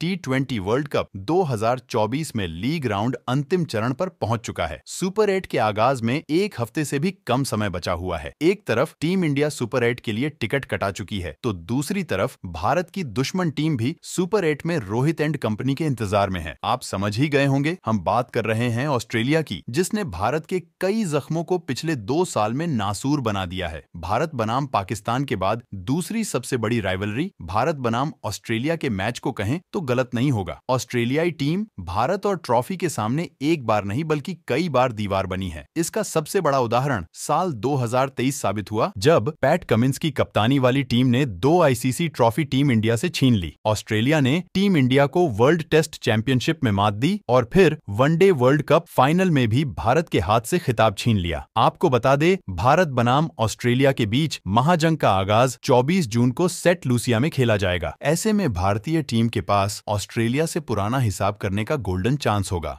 T twenty world cup 2024 में league round अंतिम चरण पर पहुँच चुका है। सुपर एट के आगाज़ में एक हफ़्ते से भी कम समय बचा हुआ है। एक तरफ़ टीम इंडिया सुपर एट के लिए टिकट कटा चुकी है तो दूसरी तरफ़ भारत की दुश्मन टीम भी सुपर एट में रोहित एंड कंपनी के इंतज़ार में है। आप समझ ही गए होंगे, हम बात कर रहे हैं ऑस्ट्रेलिया की, जिसने भारत के कई जख्मों को पिछले दो साल में नासूर बना दिया है। भारत बनाम पाकिस्तान के बाद दूसरी सबसे बड़ी राइवलरी भारत बनाम ऑस्ट्रेलिया के मैच को कहें तो गलत नहीं होगा। ऑस्ट्रेलियाई टीम भारत और ट्रॉफी के सामने एक बार नहीं बल्कि कई बार दीवार बनी है। इसका सबसे बड़ा उदाहरण साल 2023 साबित हुआ, जब पैट कमिंस की कप्तानी वाली टीम ने दो आईसीसी ट्रॉफी टीम इंडिया से छीन ली। ऑस्ट्रेलिया ने टीम इंडिया को वर्ल्ड टेस्ट चैंपियनशिप में मात दी और फिर वनडे वर्ल्ड कप फाइनल में भी भारत के हाथ से खिताब छीन लिया। आपको बता दे, भारत बनाम ऑस्ट्रेलिया के बीच महाजंग का आगाज़ 24 जून को सेट लूसिया में खेला जाएगा। ऐसे में भारतीय टीम के पास ऑस्ट्रेलिया से पुराना हिसाब करने का गोल्डन चांस होगा।